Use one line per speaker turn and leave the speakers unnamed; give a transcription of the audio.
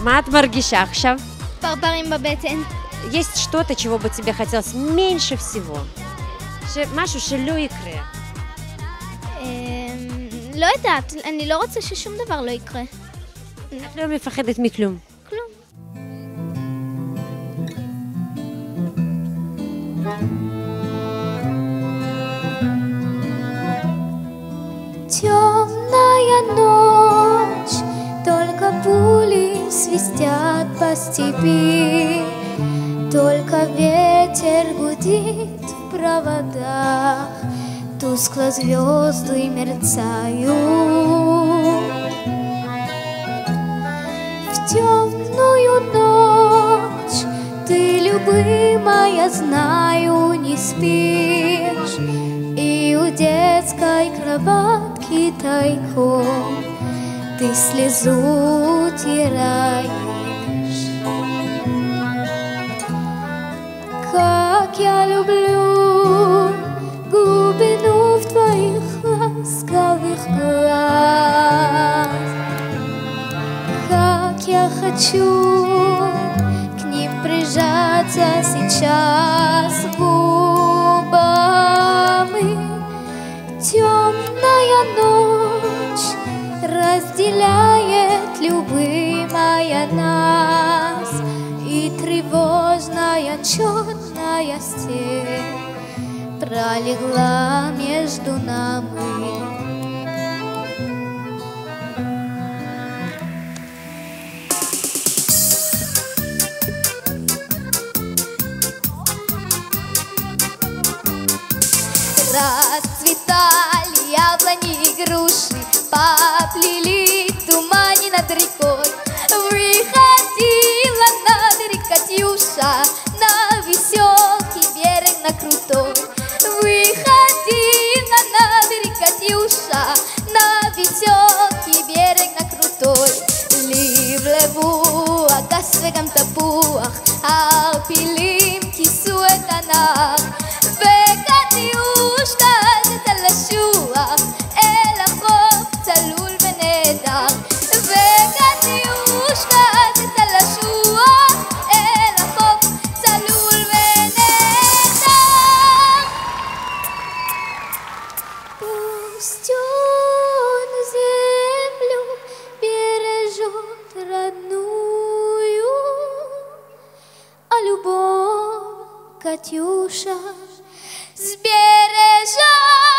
מה את מרגישה עכשיו?
פרפרים בבטן.
Есть что-то, чего бы тебе хотелось меньше всего? ש- משהו שלא יקרה.
אמ, לא יודעת, אני לא רוצה ששום דבר לא יקרה.
את לא מפחדת מכלום.
Свистят по степи, Только ветер гудит в проводах, Тускло звезды мерцают. В темную ночь ты, любимая, знаю, не спишь, И у детской кроватки тайком Ты слезу тираешь. Я люблю глубину в твоих ласковых глаз. Как я хочу к ним прижаться сейчас. Губами Темная ночь разделяет любимая нас Тревожная черная степь пролегла между нами Расцветали яблони и груши, Поплели тумани над рекой. берег на крутой. Выходила на берег Катюша, На веселый берег на крутой. לבלבו הגס וגם תפוח, הערפילים כיסו את הנהר, וקטיוש טסת על השוח, אל החוף צלול ונהדר, וקטיוש טסת על Катюша, збережай.